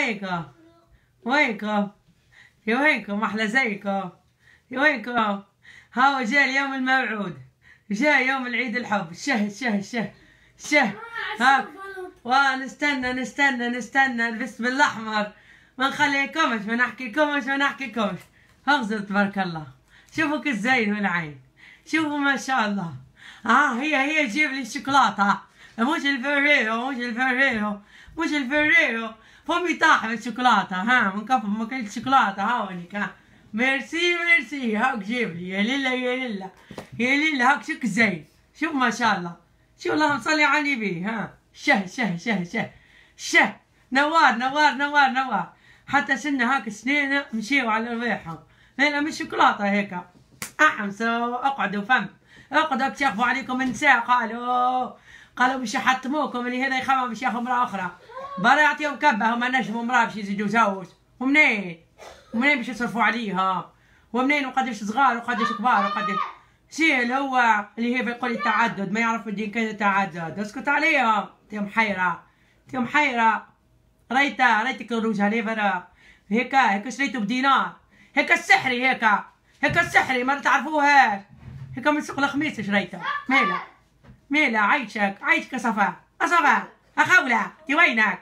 وينكم وينكم يا وينكم أحلى زيكم يا وينكم هاو جاء اليوم الموعود. جاء يوم العيد الحب. شه شه شه شه. هاك ونستنى نستنى نستنى البس بالاحمر ما نخليكمش ما نحكيكمش ما نحكيكمش اغزر تبارك الله. شوفوا كالزين والعين. شوفوا ما شاء الله. آه هي هي تجيب لي الشوكولاتة. مش الفريرو مش الفريرو مش الفريرو فمي طاح بالشوكولاته ها من كفر ما كلت شوكولاته هاونيك ها ميرسي ميرسي هاك جيب لي يا ليلا يا ليلا يا ليلا هاك شوك زين شوف ما شاء الله شوف اللهم صلي على النبي ها شه شه شه شه شه نوار نوار نوار نوار حتى سنة هاك سنين مشيوا على رواحهم هنا مش شوكولاتة هيك احمسوا اقعدوا فم اقعدوا بتشخفوا عليكم النساء قالوا قالوا باش يحطموكم اللي هذا يخمم باش ياخذ مرأة أخرى. برا يعطيهم كبة هما نجموا مرأة باش يزيدوا زوج. ومنين؟ ومنين باش يصرفوا عليها؟ ومنين؟ وقداش صغار وقداش كبار وقداش؟ شيل هو اللي هي بيقول التعدد ما يعرف الدين كذا تعدد اسكت عليها. انت محيرة انت محيرة ريتا ريتك الروج برا. هيك هيك شريته بدينار. هيك السحري هيك هيك السحري ما تعرفوهاش. هيك من سوق الخميس شريته. ميلا ميلا عايشك عايشك يا صفا. يا صفا اخولة انت وينك؟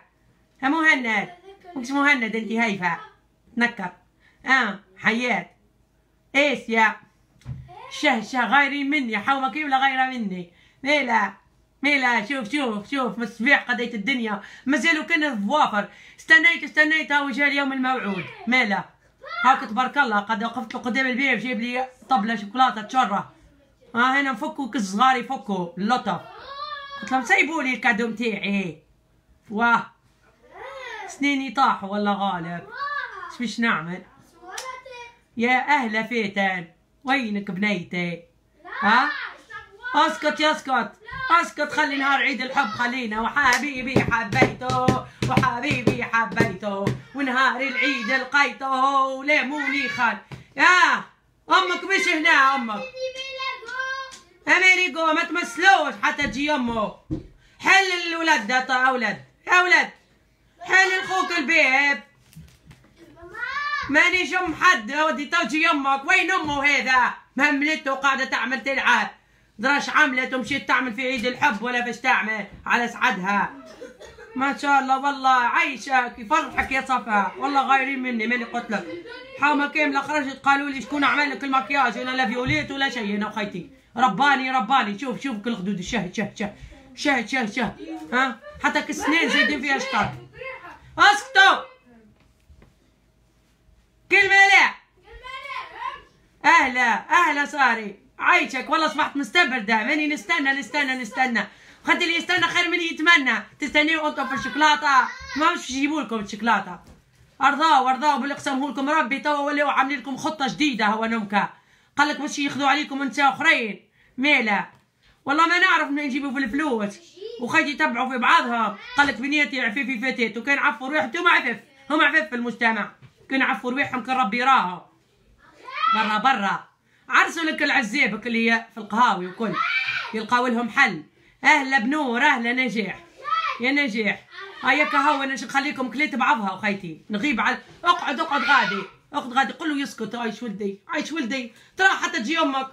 يا مهند. مش مهند انت هيفا نكر آه حيات إيش يا؟ شه شه غيري مني حومك ولا غيره مني. ميلا ميلا شوف شوف شوف مسفيح قضيت الدنيا. مازالوا كنا في وافر استنيت استنيت جا اليوم الموعود. ميلا هاك تبارك الله قد وقفت قدام البيت جايب لي طبلة شوكولاتة تشره ها هنا نفكوا كز صغار يفكوا اللطف قلت لهم سيبوا لي الكادو متاعي واه. سنيني طاحوا والله غالب. إيش باش نعمل؟ يا أهلا فيتن وينك بنيتي؟ ها؟ أسكت يا أسكت. أسكت خلي نهار عيد الحب خلينا. وحبيبي حبيته وحبيبي حبيته. ونهار العيد لقيته. وليموني خال يا أمك مش هنا أمك. امريكو ما تمثلوش حتى تجي امه حل الولاد ده أولاد. يا أولاد حل لخوك البيب مانيش أم حد ودي توجي أمك وين أمه هذا؟ مهملته قاعدة تعمل تلعب. دراش عملت ومشيت تعمل في عيد الحب ولا فاش تعمل؟ على سعدها. ما شاء الله والله عايشك يفرحك يا صفا. والله غايرين مني ماني قلت لك. حومه كاملة خرجت قالوا لي شكون عمل لك المكياج؟ ولا لا فيوليت ولا شيء أنا وخيتي. رباني رباني. شوف شوف كل خدود. شهد شهد شهد شهد شهد شهد ها؟ حتى كالسنين زايدين فيها شطر اسكتوا كلمة لا أهلا أهلا ساري عايشك. والله أصبحت مستبردة ماني نستنى نستنى نستنى. خدت اللي يستنى خير من يتمنى. تستنيوا أنتم في الشوكولاتة. ما مش يجيبوا لكم الشوكولاتة. أرضاو أرضاو باللي قسمه لكم ربي. توا ولاو عاملين لكم خطة جديدة هو نمكا قال لك باش ياخذوا عليكم نساء اخرين. ميلا والله ما نعرف من نجيبوا في الفلوس. وخيتي يتبعوا في بعضها. قال لك بنيتي عفيفي فتيت. وكان عفوا ريحته ما عفف. هم عفف في المجتمع. كان عفوا ريحهم كان ربي يراها. برا برا. عرسوا لك العزيبك اللي هي في القهاوي وكل. يلقاو لهم حل. أهلا بنور أهلا نجاح يا نجاح هيا كهو أنا نخليكم كليت بعضها وخيتي نغيب على اقعد اقعد غادي. اقعد غادي قول له يسكت عايش ولدي عايش ولدي. ترى حتى تجي أمك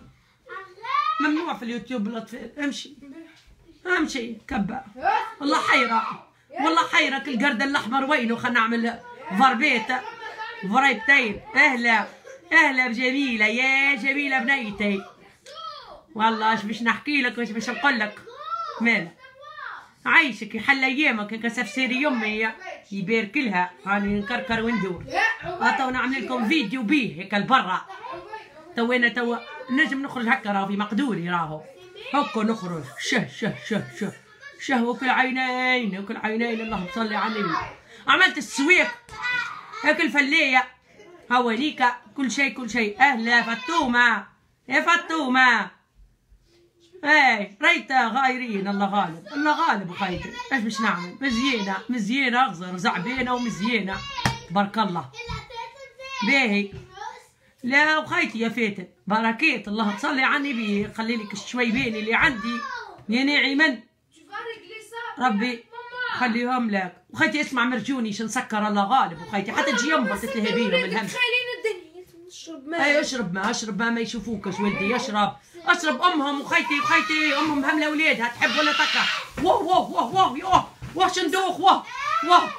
ممنوع في اليوتيوب الاطفال امشي. امشي كبا والله حيرة. والله حيرة. كل القرد الأحمر وينه؟ خلينا نعمل فربيت فريبتين أهلا. أهلا بجميلة. يا جميلة بنيتي. والله إيش باش نحكي لك وايش باش نقول لك؟ مال عايشك يحل أيامك هيك سفسيري يمي. يبارك لها هاني نكركر وندور. تو نعمل لكم فيديو بيه هيك البرا توينا تو نجم نخرج هكا راهو في مقدوري راهو. هكا نخرج. شه شه شه شه. شه وكل عينين وكل عينين. اللهم صل على النبي. عملت السويق. هيك الفلية هواليكا كل شيء كل شيء. أهلا فتومة يا فتومة إيه ريتا غايرين الله غالب الله غالب وخيتي إيش باش نعمل؟ مزيانة مزيانة أغزر زعبينة ومزيانة. تبارك الله. باهي. لا وخيتي يا فاتن بركات الله تصلي على النبي خلي لك الشويبين اللي عندي. يا ناعما ربي خليهم لك. وخيتي اسمع مرجوني شو نسكر الله غالب وخيتي. حتى تجي يمه تتلهي بيهم الهم نشرب ماء. اي اشرب ما اشرب ما ما يشوفوكش ولدي اشرب. اشرب أمهم وخيتي وخيتي أمهم هم لأولادها تحب ولا تكره؟ واه واه واه واه واه شندوخ واه واه